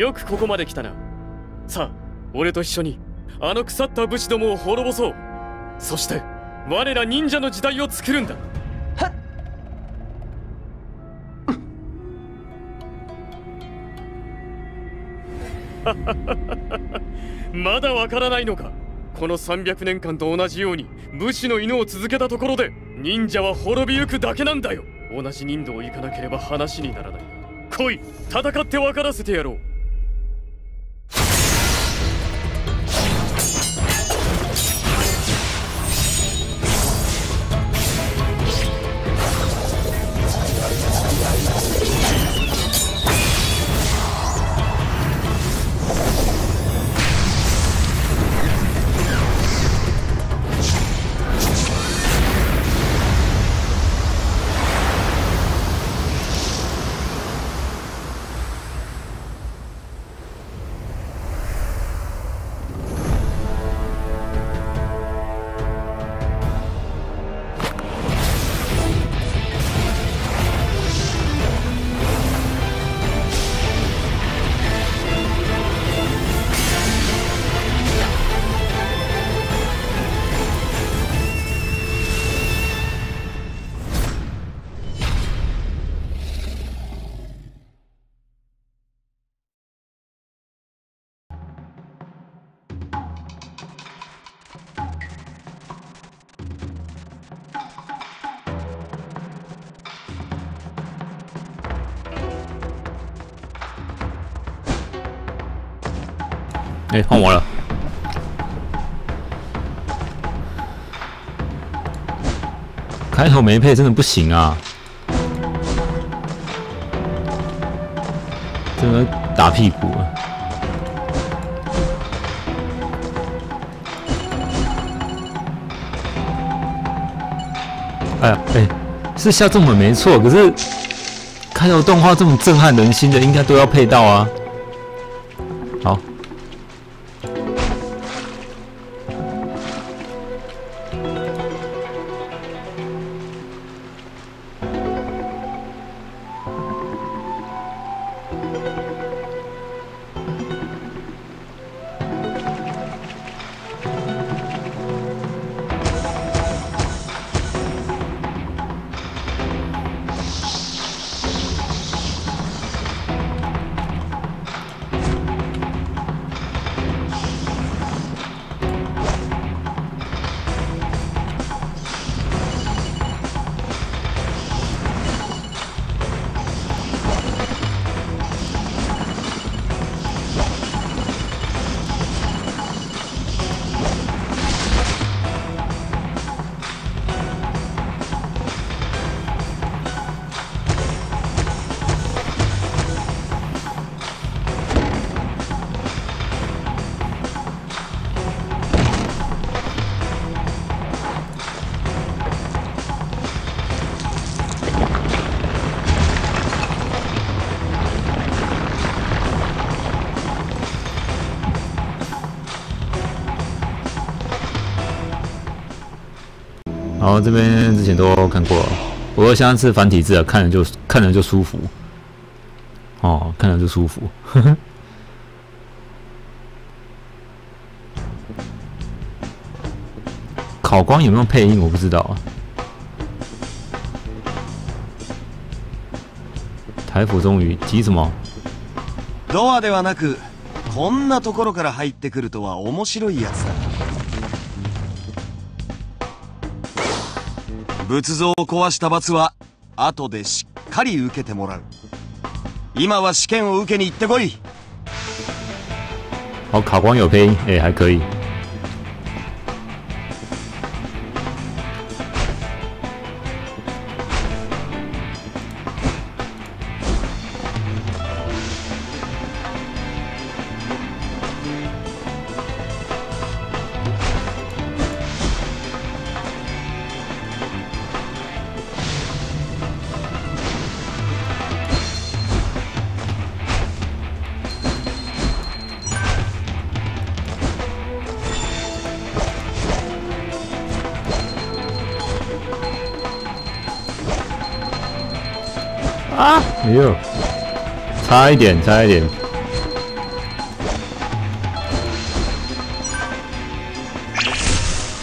よくここまで来たな。さあ俺と一緒にあの腐った武士どもを滅ぼそう。そして我ら忍者の時代を作るんだ。まだわからないのか。この300年間と同じように武士の犬を続けたところで忍者は滅びゆくだけなんだよ。同じ忍道を行かなければ話にならない。来い戦って分からせてやろう哎，换我了。开头没配真的不行啊！真的打屁股。哎呀，哎，是下这么没错，可是开头动画这么震撼人心的，应该都要配到啊。后这边之前都看过，不过现在是繁体字啊，看着就看着就舒服。哦，看着就舒服。考光有没有配音？我不知道啊。台府终于急什么？ドアではなく、こんなところから入ってくるとは面白いやつだ。 仏像を壊した罰は後でしっかり受けてもらう今は試験を受けに行ってこい好，考官有配音，哎，还可以。一点，差一点。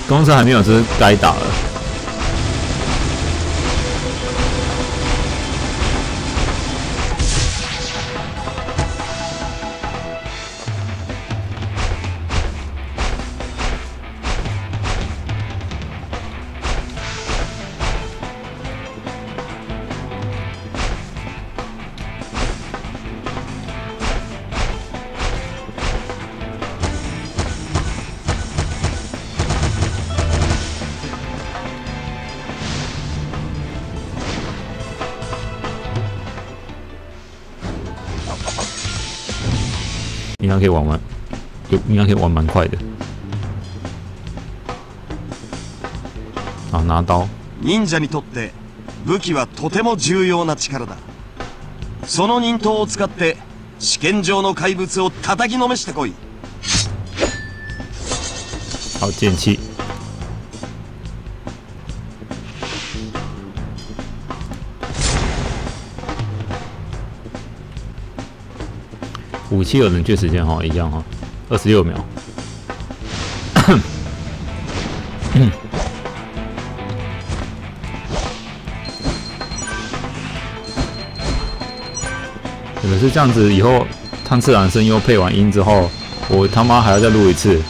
公司还没有，吃该打了。应该可以玩完，有应该可以玩蛮快的。啊，拿刀。忍者にとって武器はとても重要な力だ。その忍刀を使って試験場の怪物を叩きのめしてこい。好，剑气。 武器有冷却时间哈，一样哈，二十六秒。可是这样子，以后汤次郎声优配完音之后，我他妈还要再录一次，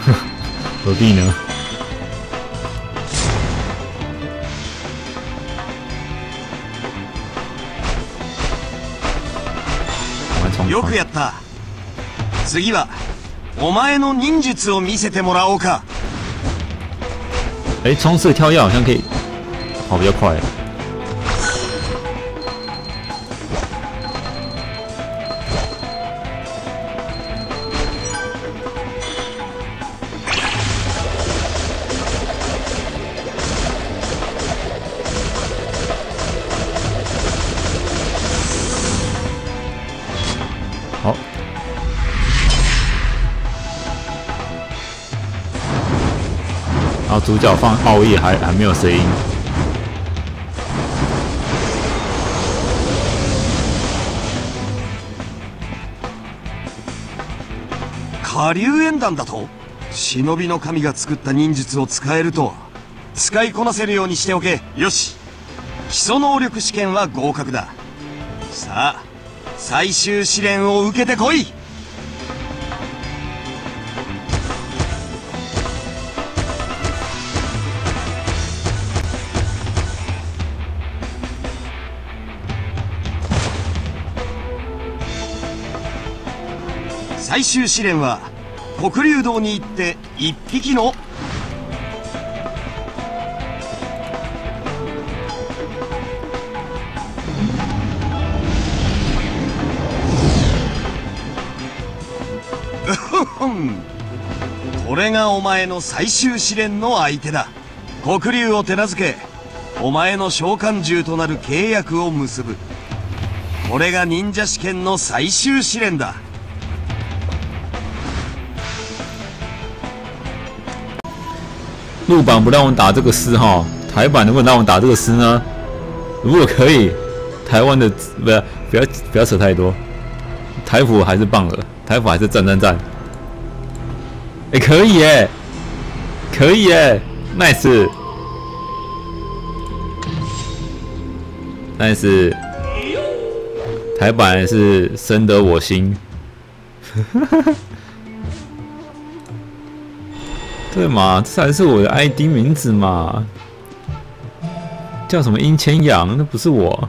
何必呢？よくやった次はお前の忍術を見せてもらおうか哎，冲刺跳跃好像可以跑比较快。主角放奥义还还没有声音，下流縁談だと忍びの神が作った忍術を使えるとは使いこなせるようにしておけ。よし。基礎能力試験は合格だ。さあ最終試練を受けてこい。最終試練は黒竜道に行って一匹のふんこれがお前の最終試練の相手だ。黒竜を手なずけお前の召喚獣となる契約を結ぶ。これが忍者試験の最終試練だ。陆版不让我们打这个诗哈，台版能不能让我们打这个诗呢？如果可以，台湾的不要不要不要扯太多，台服还是棒的，台服还是赞赞赞。哎、可以耶，可以耶，nice，nice，台版是深得我心。对嘛，这才是我的 ID 名字嘛，叫什么阴千阳，那不是我。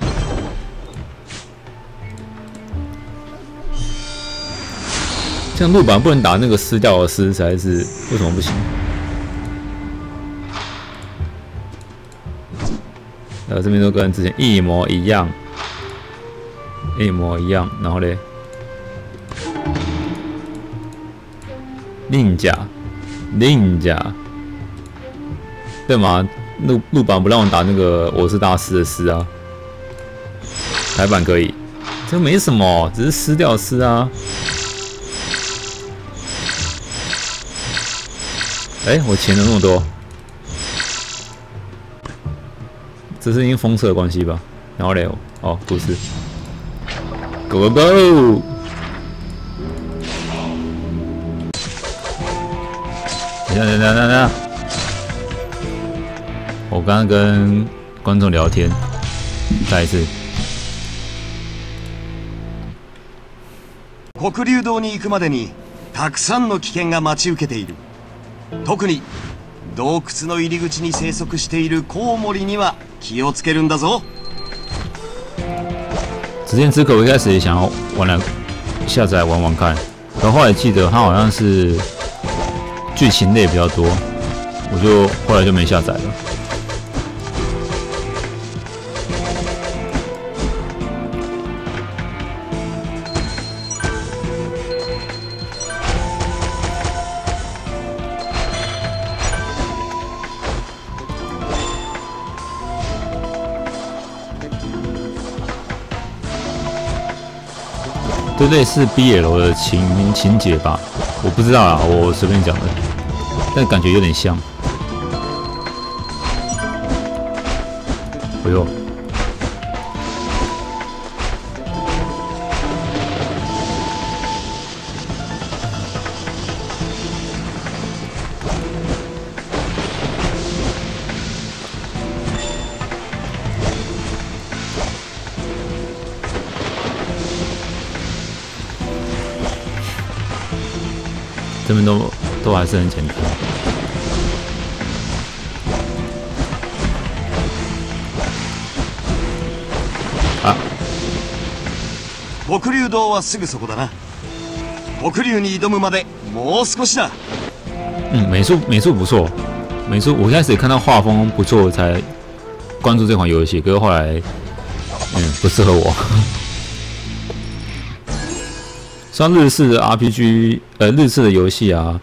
像陆版不能打那个撕掉的撕，才是为什么不行？呃，这边都跟之前一模一样，一模一样。然后嘞，令甲。令甲，对吗？陆陆版不让我打那个我是大师的师啊，台版可以，这没什么，只是撕掉撕啊。哎，我钱了那么多，这是因为封测的关系吧？然后嘞，哦，不是，Go Go Go！等下等下等下，我刚刚跟观众聊天，再一次。黒竜堂に行くまでにたくさんの危険が待ち受けている特に洞窟の入り口に生息しているコウモリには気をつけるんだぞ指剑之口我一开始也想要玩来下载玩玩看，可后来记得它好像是 剧情类比较多，我就后来就没下载了。就类似 BL 的情情节吧，我不知道啊，我随便讲的，但感觉有点像。哎呦！都都还是很简单。啊！黒竜堂はすぐそこだな黒竜に挑むまでもう少しだ嗯，美术美术不错，美术我一开始看到画风不错才关注这款游戏，可是后来嗯不适合我。像日式的 RPG，呃，日式的游戏啊，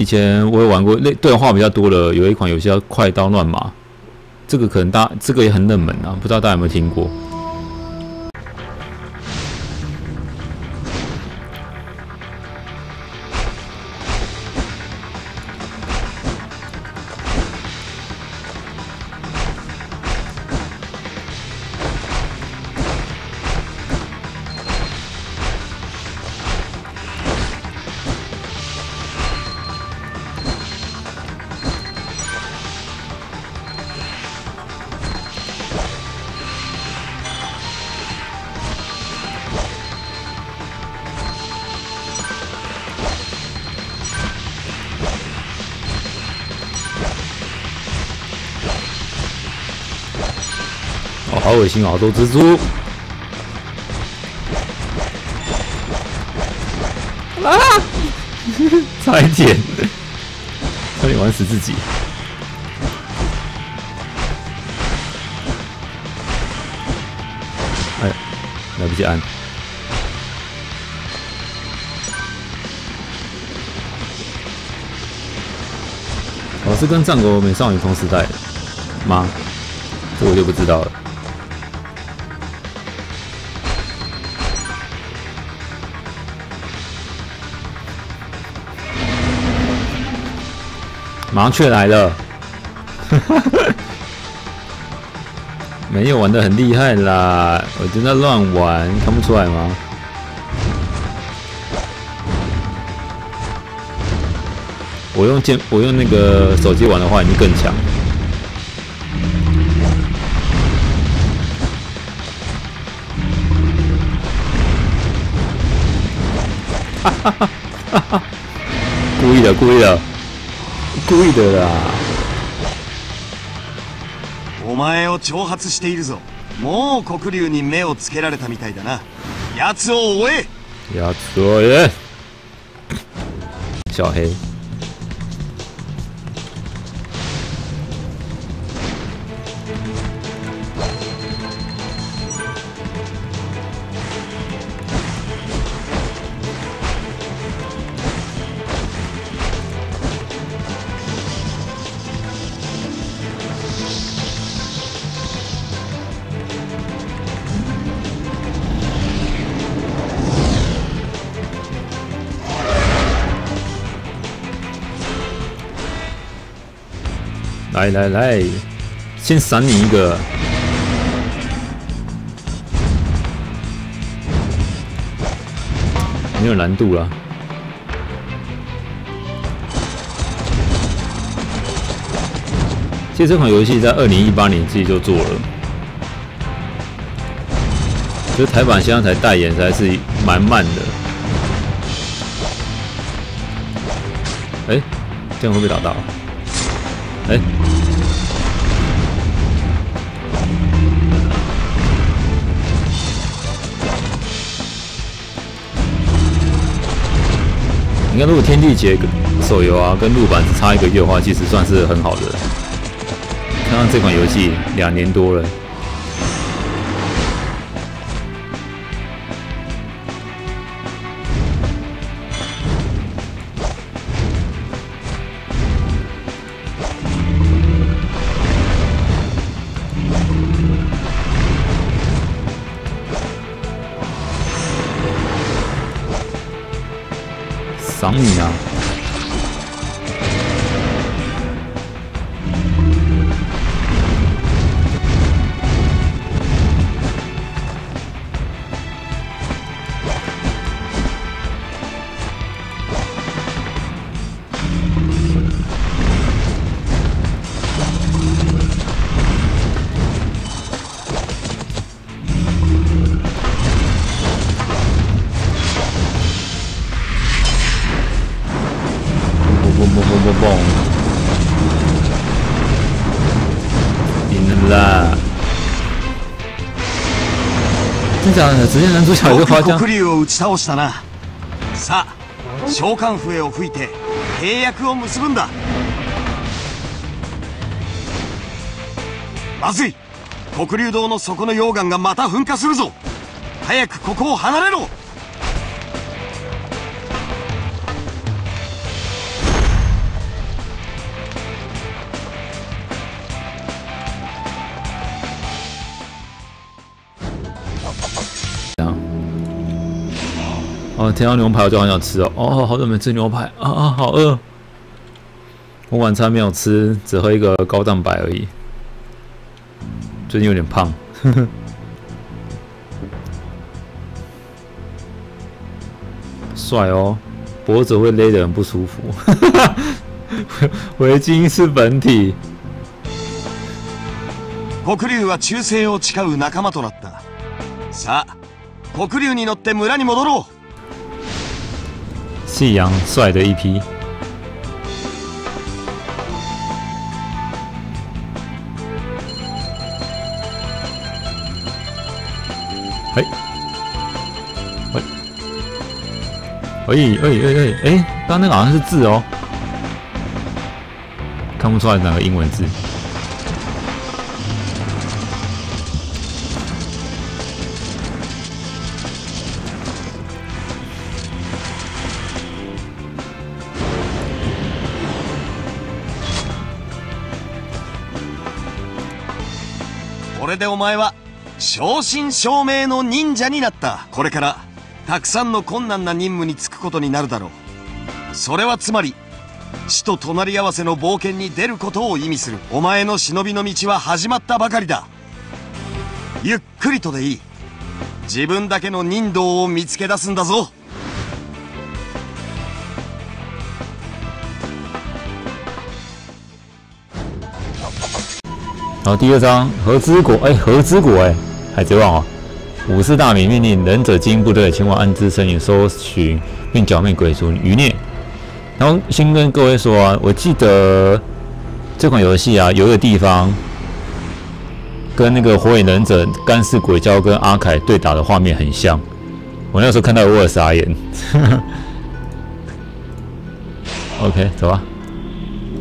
以前我也玩过，那对话比较多的有一款游戏叫《快刀乱麻》，这个可能大这个也很冷门啊，不知道大家有没有听过？好恶心，好多蜘蛛！啊！差一点，差点玩死自己。哎，来不及按。我是跟战国美少女同时代的吗？这我就不知道了。麻雀来了，没有玩的很厉害啦，我正在乱玩，看不出来吗？我用键，我用那个手机玩的话，已经更强。哈哈哈哈哈！故意的，故意的。故意的啦！お前を挑発しているぞ。もう黒竜に目をつけられたみたいだな。奴を追え！やつを追え！小黑。来来，先闪你一个，没有难度了。其实这款游戏在二零一八年自己就做了，就台版现在才代言，还是蛮慢的。哎，这样会不会打到？哎。看，如果天地劫手游啊，跟陆版只差一个月的话，其实算是很好的。看看这款游戏两年多了。赏你啊！直接男主角就花江。黒竜を打ち倒したな。さあ、召喚笛を吹いて契約を結ぶんだ。まずい。黒竜堂の底の溶岩がまた噴火するぞ。早くここを離れろ。哦，听到牛排我就很想吃哦！哦，好久没吃牛排啊啊，好饿！我晚餐没有吃，只喝一个高蛋白而已。最近有点胖，帅哦！脖子会勒得很不舒服。围巾是本体。黒竜は忠誠を誓う仲間となった。さあ、黒竜に乗って村に戻ろう。 夕阳帅的一批。哎，哎，哎哎哎哎，刚那个好像是字哦，看不出来哪个英文字。でお前は正真正銘の忍者になった。これからたくさんの困難な任務に就くことになるだろう。それはつまり死と隣り合わせの冒険に出ることを意味する。お前の忍びの道は始まったばかりだ。ゆっくりとでいい。自分だけの忍道を見つけ出すんだぞ。然后第二章和之国，哎，和之国，哎，海贼王啊！武士大名命令忍者精英部队前往安之森林搜寻并剿灭鬼族余孽。然后先跟各位说啊，我记得这款游戏啊，有一个地方跟那个火影忍者干式鬼鲛跟阿凯对打的画面很像。我那时候看到我也傻眼。OK，走吧。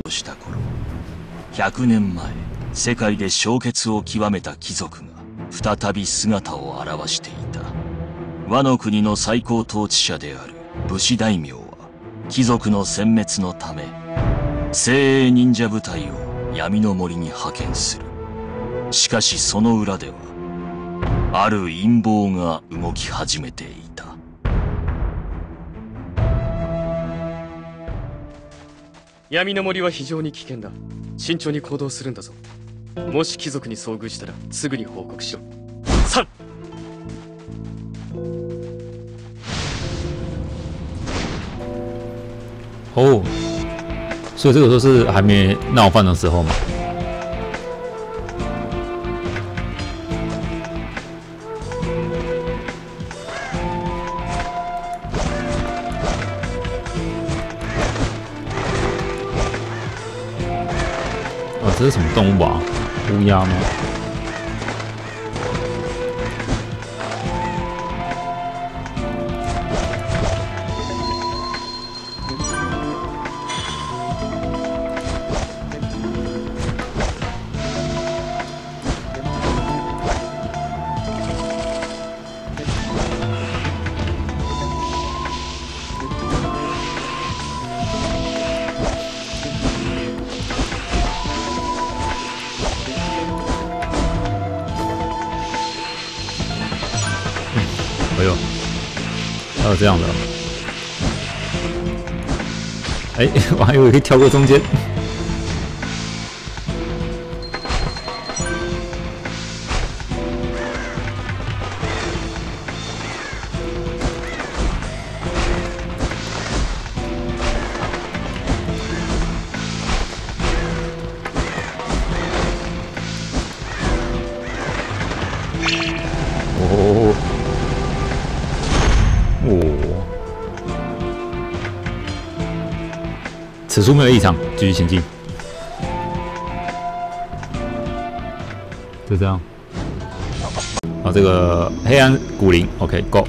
世界で消結を極めた貴族が再び姿を現していた。和の国の最高統治者である武士大名は貴族の殲滅のため精鋭忍者部隊を闇の森に派遣する。しかしその裏ではある陰謀が動き始めていた。闇の森は非常に危険だ。慎重に行動するんだぞ。もし貴族に遭遇したらすぐに報告しろさっ哦，所以这个时候是还没闹翻的时候嘛。哦，这是什么动物啊？一样吗还有这样的，哎，我还以为可以跳过中间。此处没有异常，继续前进。就这样。好，这个黑暗古灵，OK，Go。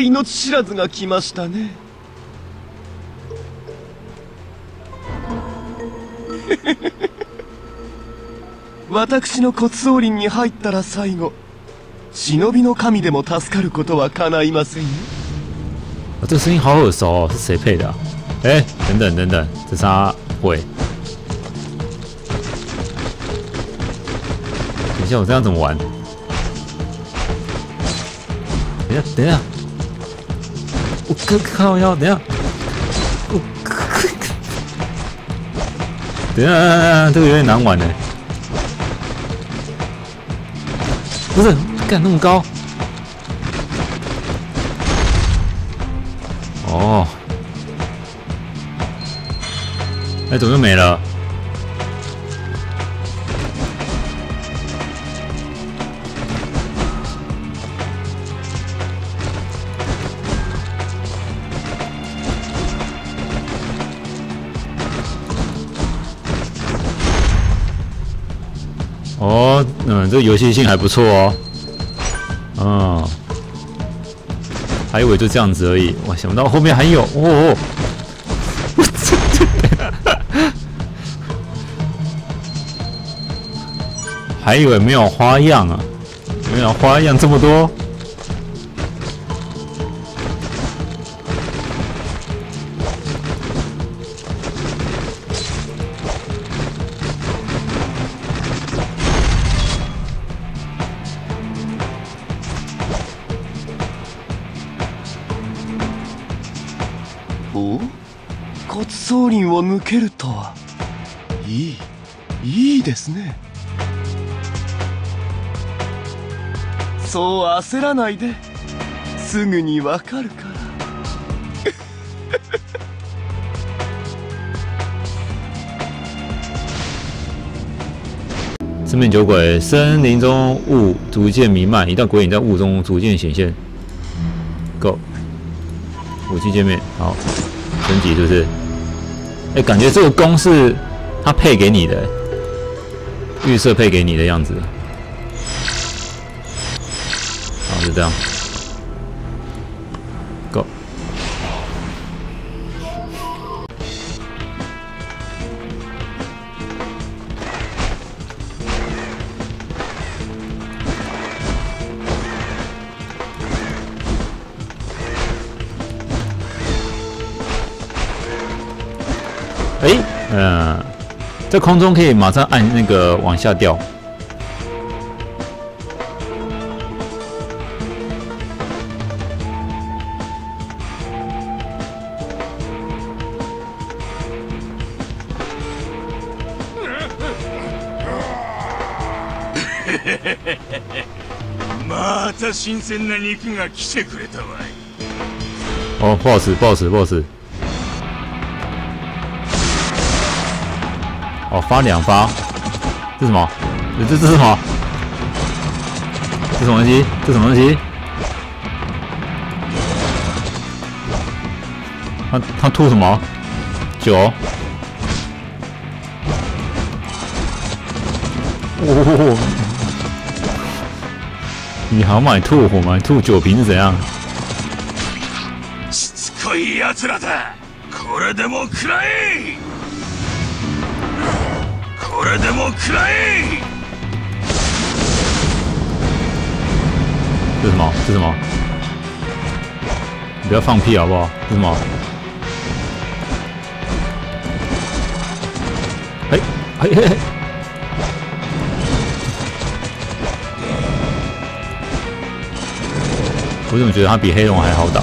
また命知らずが来ましたね 私の骨王林に入ったら最後忍びの神でも助かることは叶いませんよ啊，这声音好耳熟哦，是谁配的、啊？哎，等等等等，这是他会。等一下，我这样怎么玩？等一下，等一下，我靠靠腰，等下，我等下，等下，这个有点难玩呢。不是，干那么高？哦，哎，怎么又没了？游戏性还不错哦。嗯，还以为就这样子而已，我想不到后面还有哦。我操 还以为没有花样啊，没有花样这么多。骨葬林を抜けるとは。いいいいですね。そう焦らないで。すぐにわかるから。四面酒鬼，森林中雾逐渐弥漫，一道鬼影在雾中逐渐显现。Go，武器界面，好，升级是不是？哎、感觉这个弓是他配给你的，预设配给你的样子。好，就这样。在空中可以马上按那个往下掉。 また新鮮な肉が来てくれたわい哦，不 哦，发两发，这什么？这这是什么？这什么东西？这什么东西？他他吐什么？酒？哦，你好买吐火吗？吐酒瓶是怎样？しつこい奴らだこれでも食らえ これでも食らえ这是什么？这是什么？你不要放屁好不好？这是什么？哎哎哎哎！我怎么觉得他比黑龙还好打？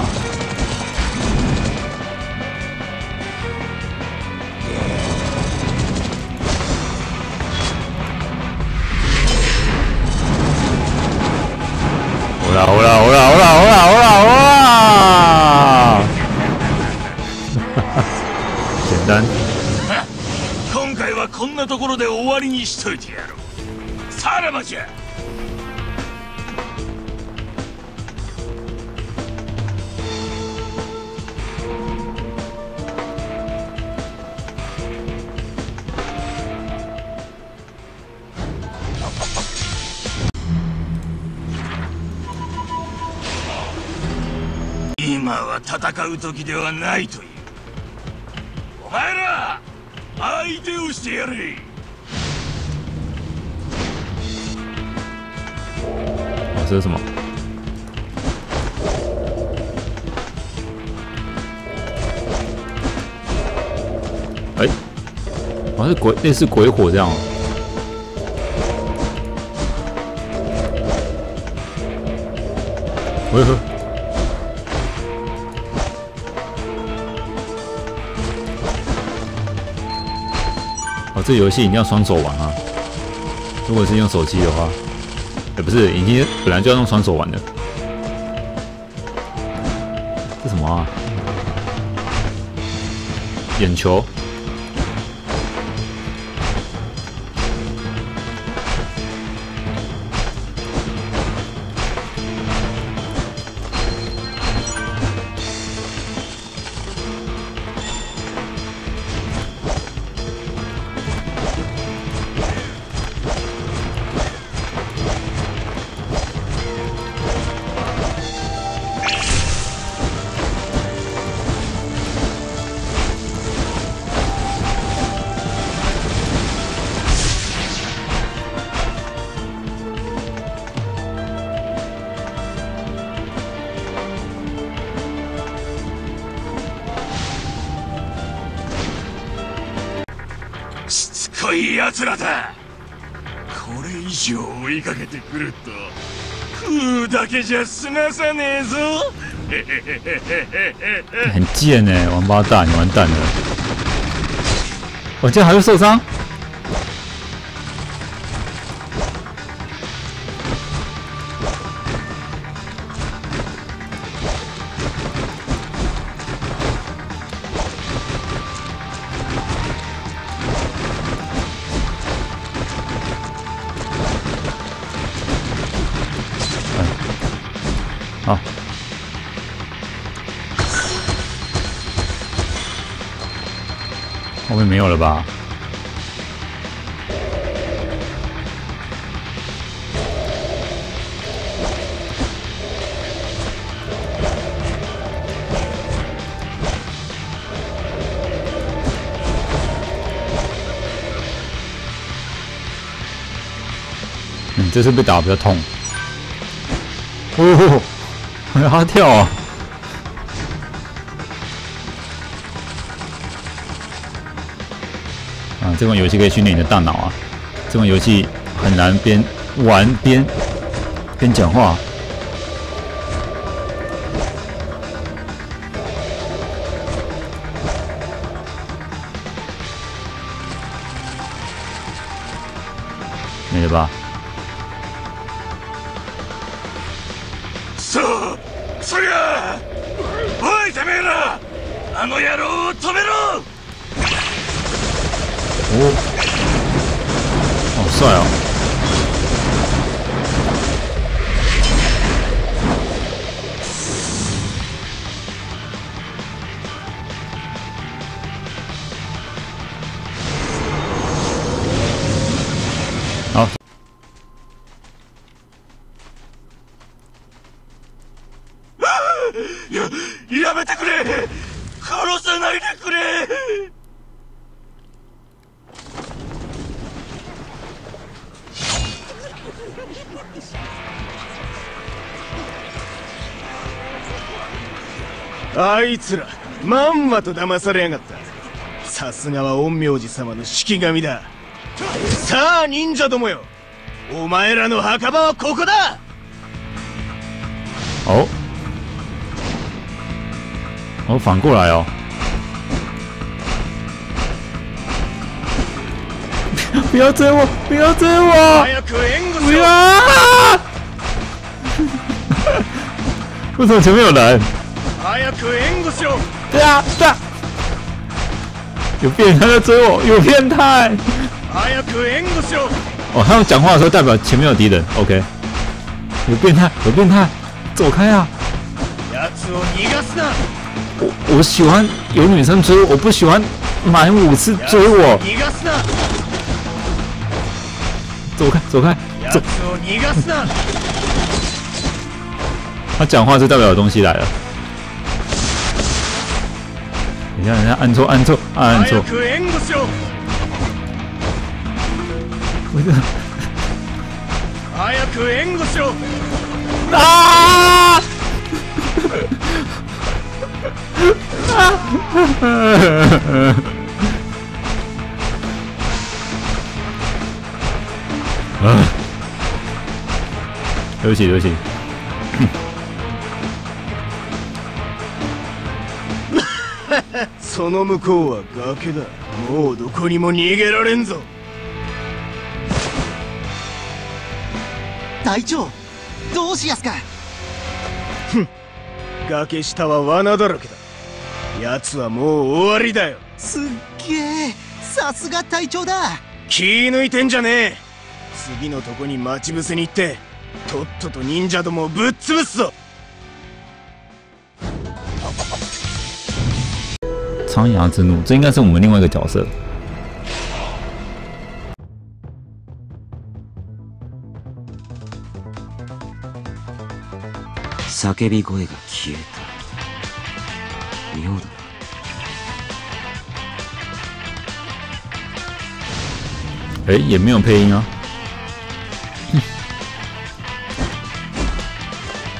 はこんなところで終わりにしといてやろう。さらばじゃ。今は戦う時ではないという。お前ら！相手をしてやれ哦，这是什么？哎，好像是鬼，类似鬼火这样哦。喂呵。 这游戏一定要双手玩啊！如果是用手机的话，哎，不是，已经本来就要用双手玩的。这什么啊？眼球？奴らだこれ以上追いかけてくると食うだけじゃ済まさねえぞ很贱呢、王八蛋，你完蛋了！我、竟然还会受伤？吧？嗯，这次被打比较痛。哦，他跳啊！这款游戏可以训练你的大脑啊！这款游戏很难边玩边边讲话。あいつらまんまと騙されやがったさすがは陰陽師様の式神ださあ忍者どもよお前らの墓場はここだ哦，哦，反过来哦。不要追我！不要追我！早く援護不要！为什么前面有人？早く援護しろ对啊，对啊！有变态在追我，有变态！早く援護しろ哦，他们讲话的时候代表前面有敌人。OK，有变态，有变态，走开啊！奴を逃がすな我我喜欢有女生追我，我不喜欢满武士追我。逃がすな走开，走开，走！奴を逃がすな他讲话就代表有东西来了。 等一下，等一下，按错，按错，按错。早く援護しろ我这早く援護しろ啊！啊！对不起，对不起。 その向こうは崖だ。もうどこにも逃げられんぞ。隊長どうしやすか？崖下は罠だらけだ。奴はもう終わりだよ。すっげえ。さすが隊長だ。気抜いてんじゃねえ。次のとこに待ち伏せに行ってとっとと忍者どもをぶっ潰すぞ苍牙之怒，这应该是我们另外一个角色。叫び声が消えた妙だな哎，也没有配音啊。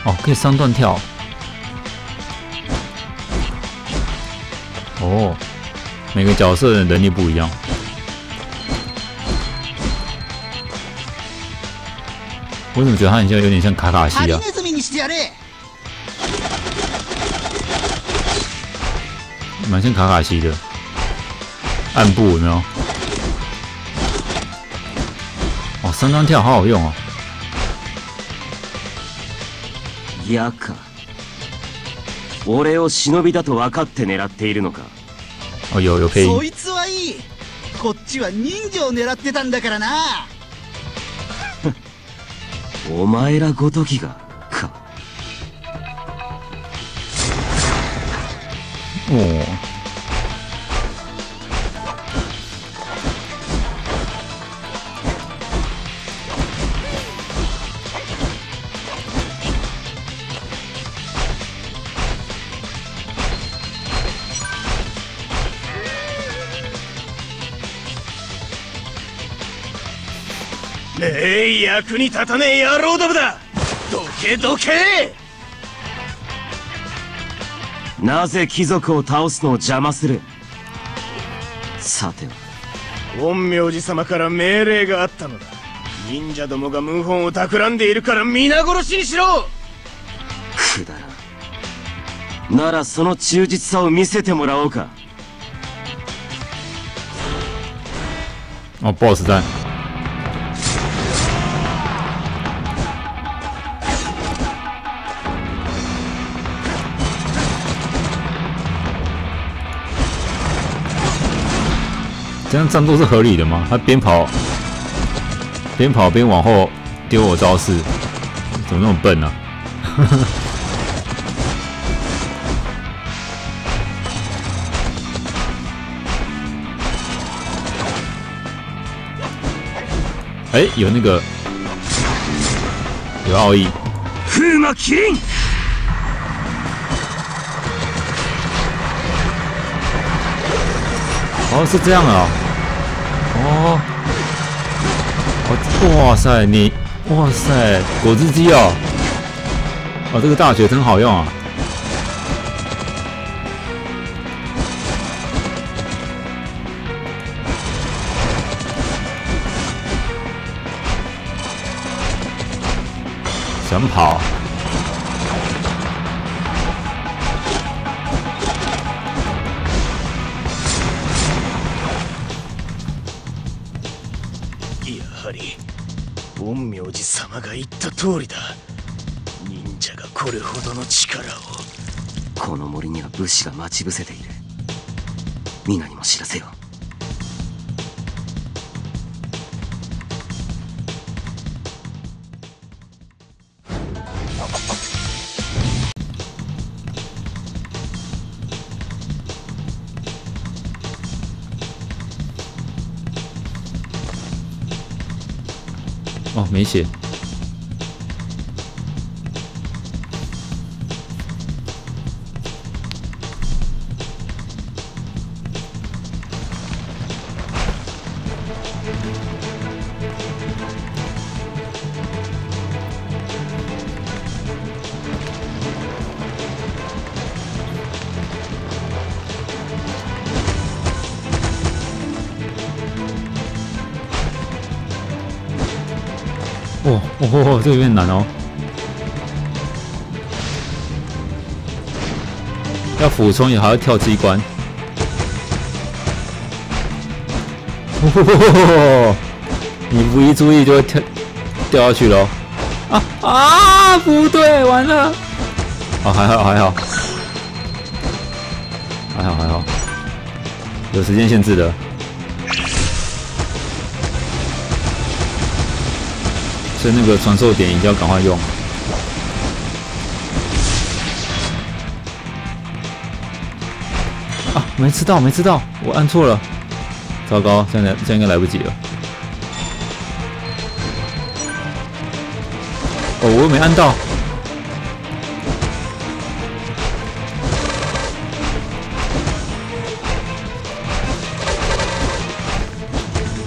哦，可以上段跳。 哦，每个角色的能力不一样。我怎么觉得他很像，有点像卡卡ハリ西啊？ネズミにしてやれ蛮像卡卡西的。暗部有没有？哦，三段跳好好用哦。矢か俺を忍びだと分かって狙っているのか 哦，有有配音そ。いつはいい。こっちは忍者を狙ってたんだからな。お前らごときがか。哦，え役に立たねえ野郎どもだ。どけどけ。なぜ貴族を倒すのを邪魔する。さては。陰陽師様から命令があったのだ。忍者どもが謀反を企んでいるから皆殺しにしろ。くだらん。ならその忠実さを見せてもらおうか。哦，BOSS 战。这样战斗是合理的吗？他边跑边跑边往后丢我招式，怎么那么笨呢、哎、有那个有奥义，哦，是这样啊，哦，哦，哇塞，你，哇塞，果汁机哦，哦，这个大学真好用啊。想跑，武士が待ち伏せている皆にも知らせよう哦，没血。这个有点难哦。要俯冲也还要跳机关。哦，你不一注意就会跳掉下去喽。啊啊！不对，完了。哦，还好还好，还好还好，有时间限制的。那个传授点一定要赶快用。啊，没吃到，没吃到，我按错了，糟糕，现在现在应该来不及了。哦，我又没按到。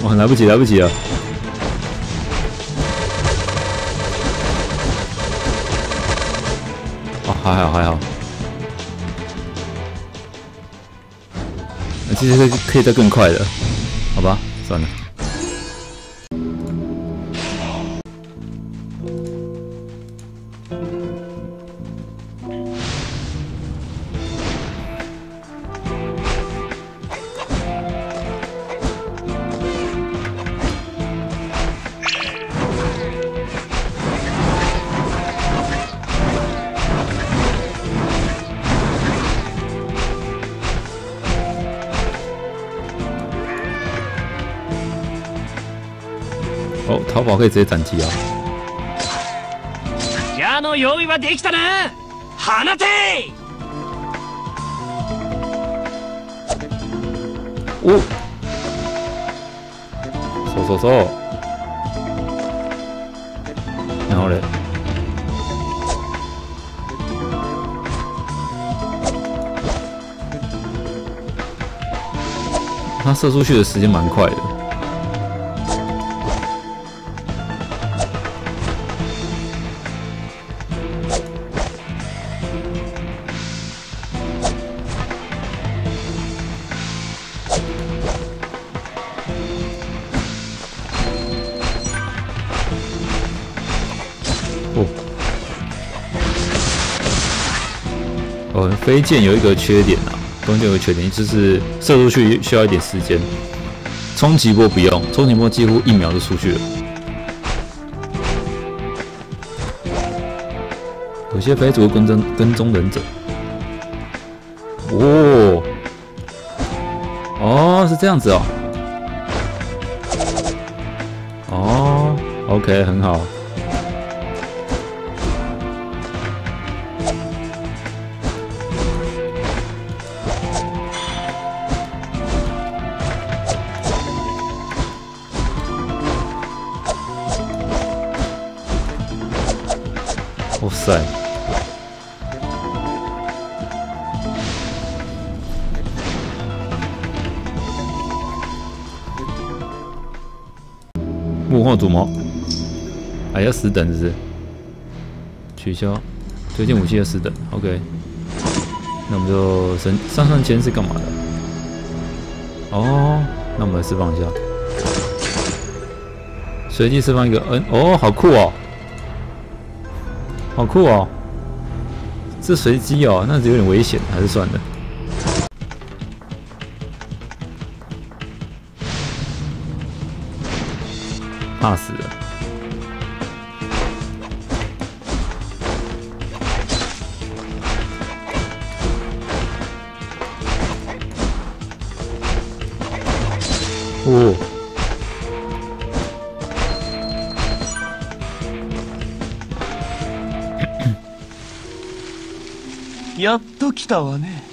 哇，来不及，来不及了。其实可以可以再更快的，好吧，算了。可以直接斩击啊！矢の用意はできたな放て哦，走走走，然后嘞，他射出去的时间蛮快的。 箭有一个缺点啊，弓箭有个缺点就是射出去需要一点时间，冲击波不用，冲击波几乎一秒就出去了。有些飞组跟踪跟踪忍者，哦，哦，是这样子哦，哦，OK，很好。塞！幕后主谋，还要十等是不是？取消推荐武器要十等，OK。那我们就升上上签是干嘛的？哦，那我们来释放一下，随机释放一个 N，哦，好酷哦，好酷哦，这随机哦，那是有点危险，还是算了。怕死了！哦，やっと来たわね。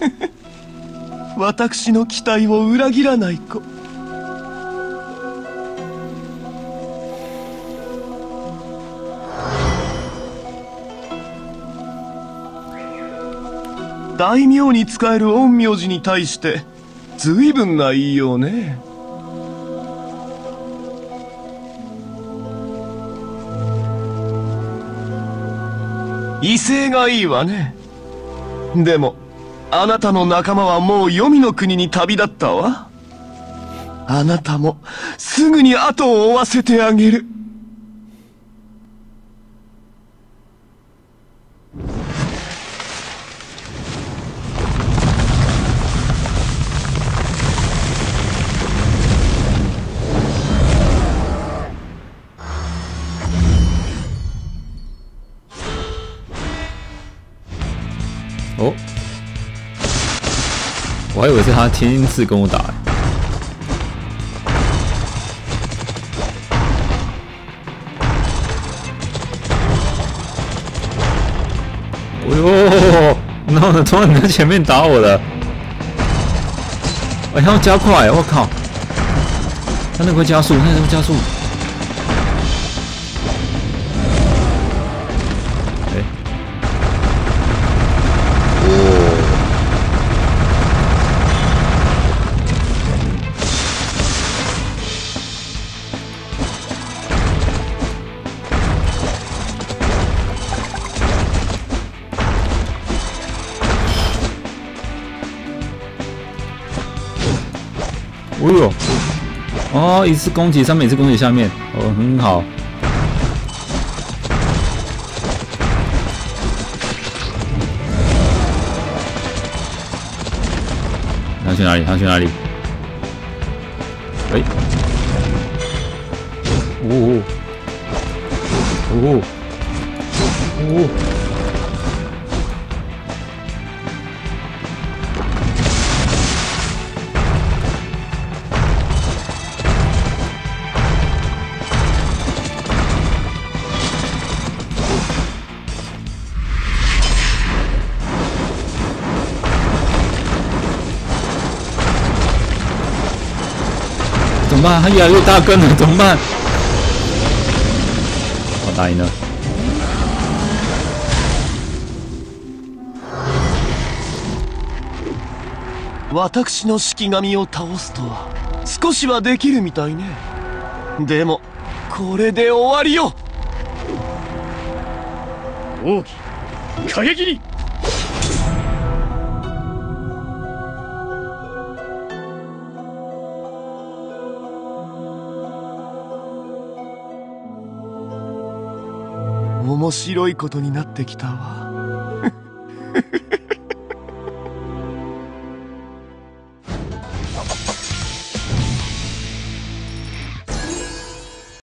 私の期待を裏切らない子。大名に仕える陰陽師に対して随分な言いようね。威勢がいいわね。でもあなたの仲間はもう黄泉の国に旅立ったわ。あなたもすぐに後を追わせてあげる。还以为是他亲自跟我打。哎呦，然后呢，突然你在前面打我了，哎，他要加快，我靠，他那个会加速，他那个会加速。一次攻击上面，一次攻击下面，哦，很好。他去哪里？他去哪里？哎，哦，哦，哦，怎么办？他越来越大根了，怎么办？我打赢了。私の式神を倒すとは少しはできるみたいねでもこれで終わりよ奥義過激に面白いことになってきたわ。